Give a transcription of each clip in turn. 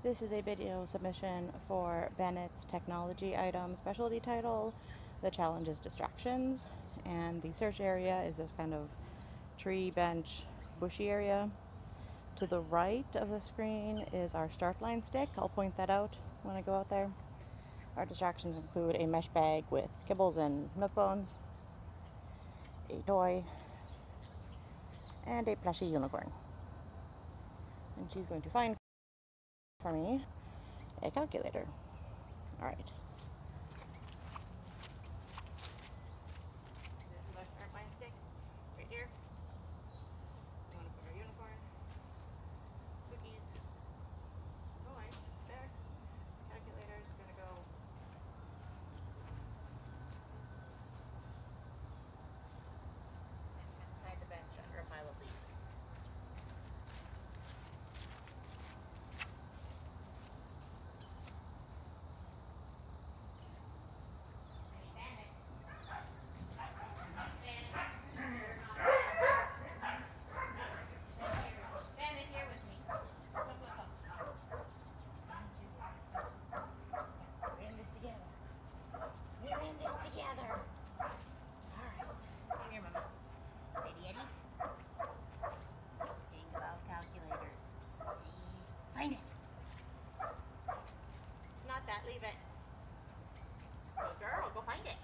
This is a video submission for Bennett's Technology Item Specialty Title. The challenge is distractions, and the search area is this kind of tree, bench, bushy area. To the right of the screen is our start line stick. I'll point that out when I go out there. Our distractions include a mesh bag with kibbles and milk bones, a toy, and a plushy unicorn. And she's going to find for me a calculator. All right. This is our start line stick right here. We want to put our unicorn, cookies, toy there. Calculator is going to go behind the bench under a pile of leaves. Bandit here with me. Look, look, look. We're in this together. We're in this together. Alright. Come here, Mama. Lady Eddies. Think about calculators. Find it. Not that, leave it. Good girl, go find it.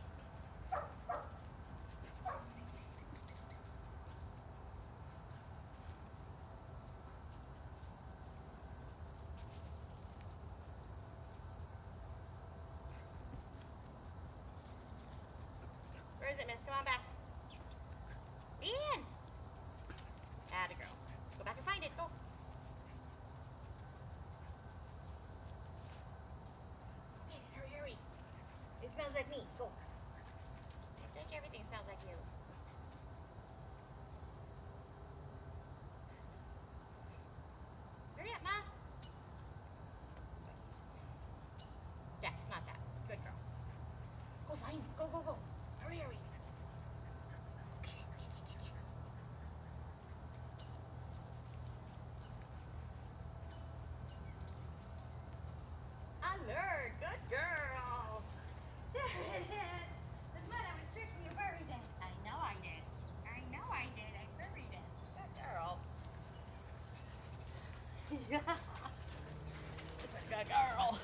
Where is it, miss? Come on back. Ben! Atta girl. Go back and find it. Go. Ben, hurry, hurry. It smells like me. Go. girl.